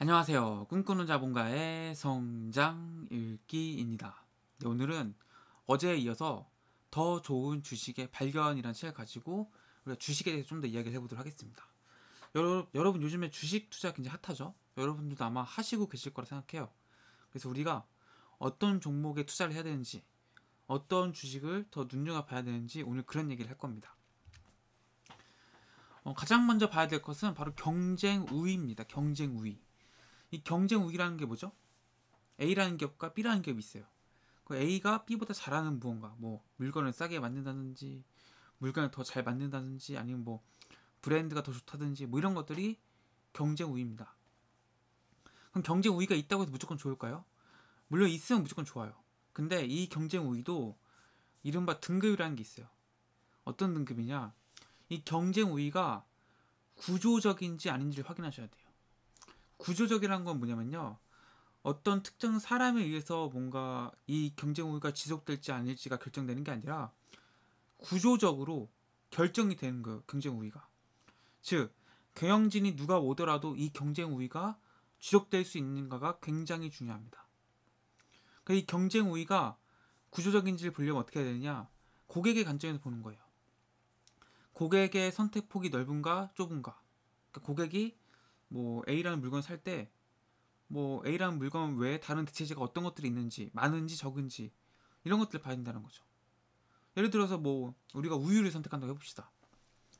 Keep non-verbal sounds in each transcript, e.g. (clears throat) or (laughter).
안녕하세요. 꿈꾸는 자본가의 성장 읽기입니다. 네, 오늘은 어제에 이어서 더 좋은 주식의 발견이라는 책을 가지고 우리가 주식에 대해서 좀 더 이야기를 해보도록 하겠습니다. 여러, 여러분 요즘에 주식 투자 굉장히 핫하죠? 여러분들도 아마 하시고 계실 거라 생각해요. 그래서 우리가 어떤 종목에 투자를 해야 되는지 어떤 주식을 더 눈여겨봐야 되는지 오늘 그런 얘기를 할 겁니다. 어, 가장 먼저 봐야 될 것은 바로 경쟁 우위입니다. 경쟁 우위. 이 경쟁 우위라는 게 뭐죠? A라는 기업과 B라는 기업이 있어요. 그 A가 B보다 잘하는 무언가, 뭐 물건을 싸게 만든다든지, 물건을 더 잘 만든다든지, 아니면 뭐 브랜드가 더 좋다든지, 뭐 이런 것들이 경쟁 우위입니다. 그럼 경쟁 우위가 있다고 해서 무조건 좋을까요? 물론 있으면 무조건 좋아요. 근데 이 경쟁 우위도 이른바 등급이라는 게 있어요. 어떤 등급이냐? 이 경쟁 우위가 구조적인지 아닌지를 확인하셔야 돼요. 구조적이라는 건 뭐냐면요. 어떤 특정 사람에 의해서 뭔가 이 경쟁 우위가 지속될지 아닐지가 결정되는 게 아니라 구조적으로 결정이 되는 거예요. 경쟁 우위가. 즉 경영진이 누가 오더라도 이 경쟁 우위가 지속될 수 있는가가 굉장히 중요합니다. 그러니까 이 경쟁 우위가 구조적인지를 보려면 어떻게 해야 되느냐? 고객의 관점에서 보는 거예요. 고객의 선택폭이 넓은가 좁은가. 그러니까 고객이 뭐 A라는 물건을 살때 뭐 A라는 물건 외에 다른 대체재가 어떤 것들이 있는지 많은지 적은지 이런 것들을 봐야 된다는 거죠. 예를 들어서 뭐 우리가 우유를 선택한다고 해봅시다.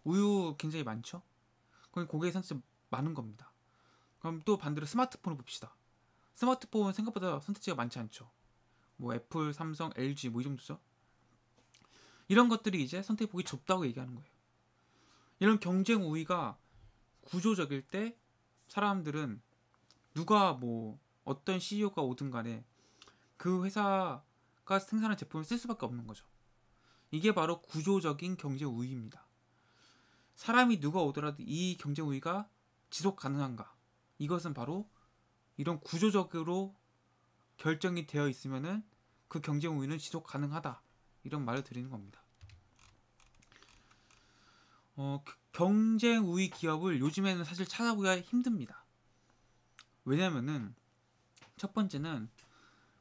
우유 굉장히 많죠? 그럼 고객의 선택지 많은 겁니다. 그럼 또 반대로 스마트폰을 봅시다. 스마트폰 생각보다 선택지가 많지 않죠. 뭐 애플, 삼성, LG 뭐 이 정도죠. 이런 것들이 이제 선택폭이 좁다고 얘기하는 거예요. 이런 경쟁 우위가 구조적일 때 사람들은 누가 뭐 어떤 CEO가 오든 간에 그 회사가 생산한 제품을 쓸 수밖에 없는 거죠. 이게 바로 구조적인 경쟁 우위입니다. 사람이 누가 오더라도 이 경쟁 우위가 지속 가능한가? 이것은 바로 이런 구조적으로 결정이 되어 있으면은 그 경쟁 우위는 지속 가능하다. 이런 말을 드리는 겁니다. 어, 경쟁 우위 기업을 요즘에는 사실 찾아보기가 힘듭니다. 왜냐면은 첫 번째는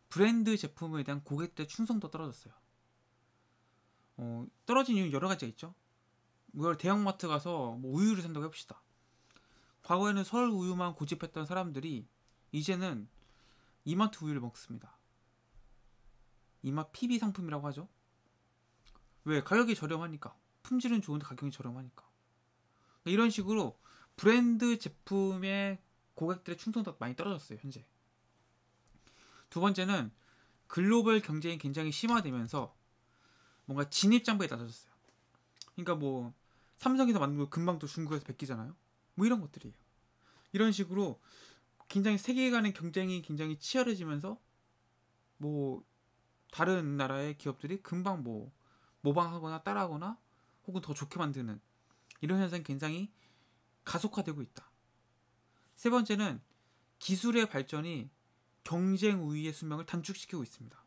브랜드 제품에 대한 고객들의 충성도 떨어졌어요. 어, 떨어진 이유 여러 가지가 있죠. 이걸 대형마트 가서 뭐 우유를 산다고 해봅시다. 과거에는 서울 우유만 고집했던 사람들이 이제는 이마트 우유를 먹습니다. 이마 PB 상품이라고 하죠. 왜? 가격이 저렴하니까. 품질은 좋은데 가격이 저렴하니까. 이런 식으로 브랜드 제품의 고객들의 충성도가 많이 떨어졌어요, 현재. 두 번째는 글로벌 경쟁이 굉장히 심화되면서 뭔가 진입 장벽이 낮아졌어요. 그러니까 뭐 삼성에서 만든 거 금방 또 중국에서 베끼잖아요. 뭐 이런 것들이에요. 이런 식으로 굉장히 세계 간의 경쟁이 굉장히 치열해지면서 뭐 다른 나라의 기업들이 금방 뭐 모방하거나 따라하거나 혹은 더 좋게 만드는 이런 현상이 굉장히 가속화되고 있다. 세 번째는 기술의 발전이 경쟁 우위의 수명을 단축시키고 있습니다.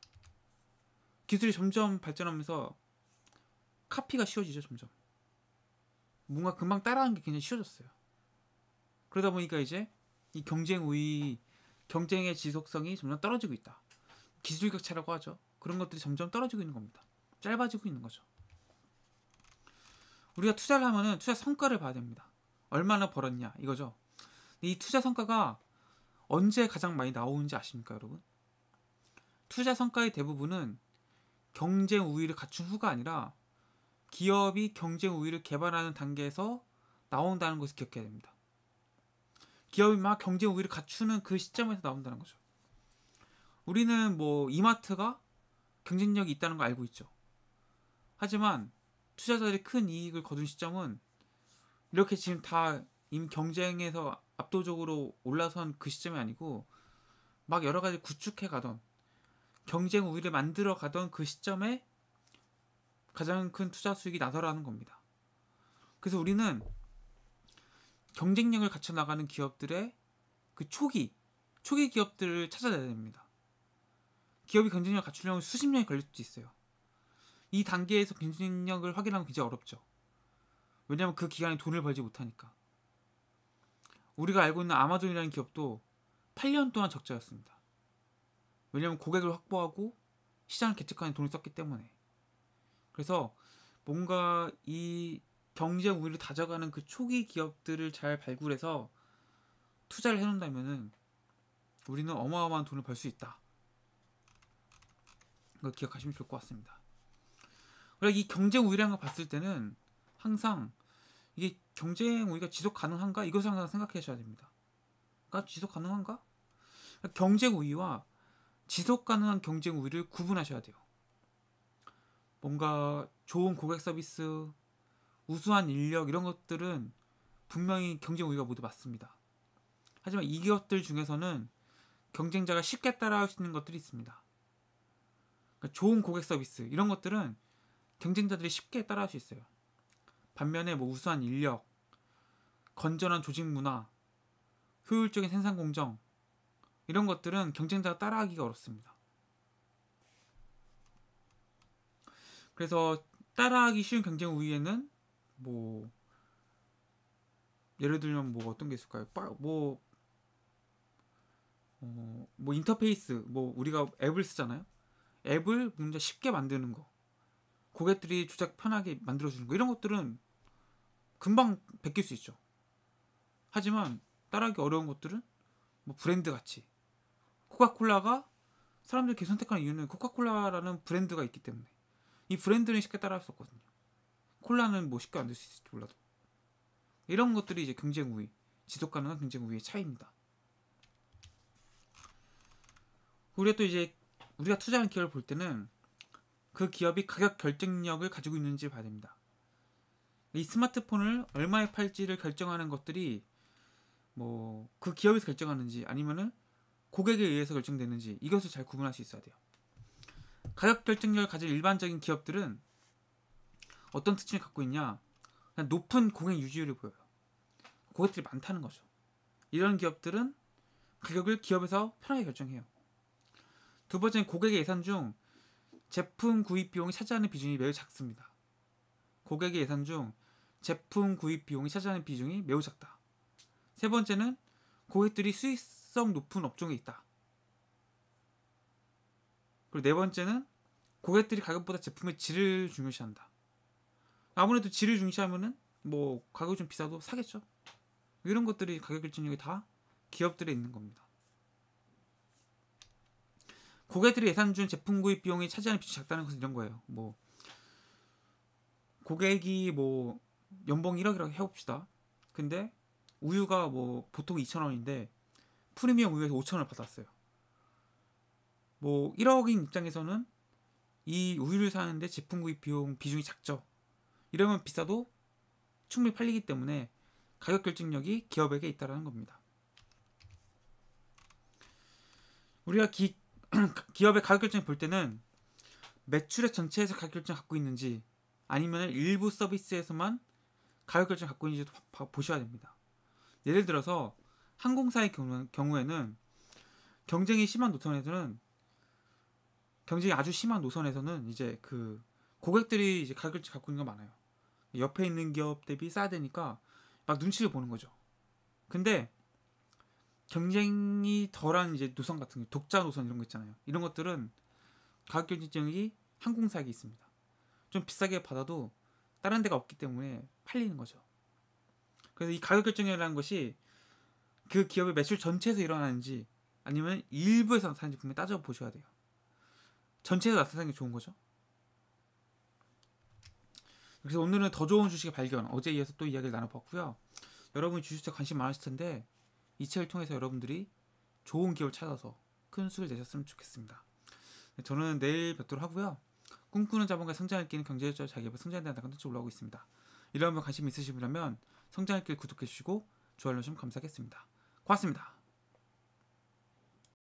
기술이 점점 발전하면서 카피가 쉬워지죠, 점점. 뭔가 금방 따라하는 게 굉장히 쉬워졌어요. 그러다 보니까 이제 이 경쟁 우위, 경쟁의 지속성이 점점 떨어지고 있다. 기술 격차라고 하죠. 그런 것들이 점점 떨어지고 있는 겁니다. 짧아지고 있는 거죠. 우리가 투자를 하면은 투자 성과를 봐야 됩니다. 얼마나 벌었냐 이거죠. 이 투자 성과가 언제 가장 많이 나오는지 아십니까, 여러분? 투자 성과의 대부분은 경쟁 우위를 갖춘 후가 아니라 기업이 경쟁 우위를 개발하는 단계에서 나온다는 것을 기억해야 됩니다. 기업이 막 경쟁 우위를 갖추는 그 시점에서 나온다는 거죠. 우리는 뭐 이마트가 경쟁력이 있다는 걸 알고 있죠. 하지만 투자자들이 큰 이익을 거둔 시점은 이렇게 지금 다 이미 경쟁에서 압도적으로 올라선 그 시점이 아니고 막 여러 가지 구축해 가던 경쟁 우위를 만들어 가던 그 시점에 가장 큰 투자 수익이 나더라는 겁니다. 그래서 우리는 경쟁력을 갖춰 나가는 기업들의 그 초기 초기 기업들을 찾아내야 됩니다. 기업이 경쟁력을 갖추려면 수십 년이 걸릴 수도 있어요. 이 단계에서 경쟁력을 확인하면 굉장히 어렵죠. 왜냐하면 그 기간에 돈을 벌지 못하니까. 우리가 알고 있는 아마존이라는 기업도 8년 동안 적자였습니다. 왜냐하면 고객을 확보하고 시장을 개척하는 돈을 썼기 때문에. 그래서 뭔가 이 경쟁 우위를 다져가는 그 초기 기업들을 잘 발굴해서 투자를 해놓는다면은 우리는 어마어마한 돈을 벌 수 있다. 그걸 기억하시면 좋을 것 같습니다. 그리고 이 경쟁 우위라는 걸 봤을 때는 항상 이게 경쟁 우위가 지속 가능한가 이것을 항상 생각하셔야 됩니다. 그러니까 지속 가능한가? 그러니까 경쟁 우위와 지속 가능한 경쟁 우위를 구분하셔야 돼요. 뭔가 좋은 고객 서비스, 우수한 인력 이런 것들은 분명히 경쟁 우위가 모두 맞습니다. 하지만 이 기업들 중에서는 경쟁자가 쉽게 따라할 수 있는 것들이 있습니다. 그러니까 좋은 고객 서비스 이런 것들은 경쟁자들이 쉽게 따라할 수 있어요. 반면에 뭐 우수한 인력, 건전한 조직 문화, 효율적인 생산 공정 이런 것들은 경쟁자가 따라하기가 어렵습니다. 그래서 따라하기 쉬운 경쟁 우위에는 뭐 예를 들면 뭐 어떤 게 있을까요? 뭐 어, 뭐 인터페이스 뭐 우리가 앱을 쓰잖아요. 앱을 뭔가 쉽게 만드는 거 고객들이 조작 편하게 만들어주는 거 이런 것들은 금방 베낄 수 있죠. 하지만 따라하기 어려운 것들은 뭐 브랜드 같이 코카콜라가 사람들이 계속 선택하는 이유는 코카콜라라는 브랜드가 있기 때문에 이 브랜드는 쉽게 따라할 수 없거든요. 콜라는 뭐 쉽게 만들 수 있을지 몰라도 이런 것들이 이제 경쟁 우위, 지속 가능한 경쟁 우위의 차이입니다. 우리가 또 이제 우리가 투자하는 기업을 볼 때는 그 기업이 가격 결정력을 가지고 있는지 봐야 됩니다. 이 스마트폰을 얼마에 팔지를 결정하는 것들이 뭐 그 기업에서 결정하는지 아니면은 고객에 의해서 결정되는지 이것을 잘 구분할 수 있어야 돼요. 가격 결정력을 가진 일반적인 기업들은 어떤 특징을 갖고 있냐? 높은 고객 유지율을 보여요. 고객들이 많다는 거죠. 이런 기업들은 가격을 기업에서 편하게 결정해요. 두 번째는 고객의 예산 중 제품 구입 비용이 차지하는 비중이 매우 작습니다. 고객의 예산 중 제품 구입 비용이 차지하는 비중이 매우 작다. 세 번째는 고객들이 수익성 높은 업종에 있다. 그리고 네 번째는 고객들이 가격보다 제품의 질을 중요시한다. 아무래도 질을 중시하면은 뭐 가격이 좀 비싸도 사겠죠. 이런 것들이 가격 결정력이 다 기업들에 있는 겁니다. 고객들이 예산 준 제품 구입 비용이 차지하는 비중이 작다는 것은 이런 거예요. 뭐 고객이 뭐 연봉 1억이라고 해봅시다. 근데 우유가 뭐 보통 2,000원인데 프리미엄 우유에서 5,000원을 받았어요. 뭐 1억인 입장에서는 이 우유를 사는데 제품 구입 비용 비중이 작죠. 이러면 비싸도 충분히 팔리기 때문에 가격 결정력이 기업에게 있다라는 겁니다. 우리가 기, (clears throat) 기업의 가격 결정 볼 때는 매출의 전체에서 가격 결정 갖고 있는지 아니면 일부 서비스에서만 가격 결정 갖고 있는지도 보셔야 됩니다. 예를 들어서 항공사의 경우, 에는 경쟁이 심한 노선에서는 경쟁이 아주 심한 노선에서는 이제 그 고객들이 이제 가격 결정 갖고 있는 거 많아요. 옆에 있는 기업 대비 싸야 되니까 막 눈치를 보는 거죠. 근데 경쟁이 덜한 이제 노선 같은 게 독자 노선 이런 거 있잖아요. 이런 것들은 가격 결정력이 항공사에게 있습니다. 좀 비싸게 받아도 다른 데가 없기 때문에 팔리는 거죠. 그래서 이 가격 결정이라는 것이 그 기업의 매출 전체에서 일어나는지 아니면 일부에서 나타나는지 분명히 따져 보셔야 돼요. 전체에서 나타나는 게 좋은 거죠. 그래서 오늘은 더 좋은 주식의 발견 어제 이어서 또 이야기를 나눠봤고요. 여러분이 주식에 관심 많으실 텐데 이 책을 통해서 여러분들이 좋은 기업을 찾아서 큰 수익을 내셨으면 좋겠습니다. 네, 저는 내일 뵙도록 하고요. 꿈꾸는 자본과 성장을 끼는 경제적 자기의 성장에 대한 컨텐츠 올라오고 있습니다. 이런 분 관심 있으시면 성장할 길 구독해 주시고 좋아요 눌러주시면 감사하겠습니다. 고맙습니다.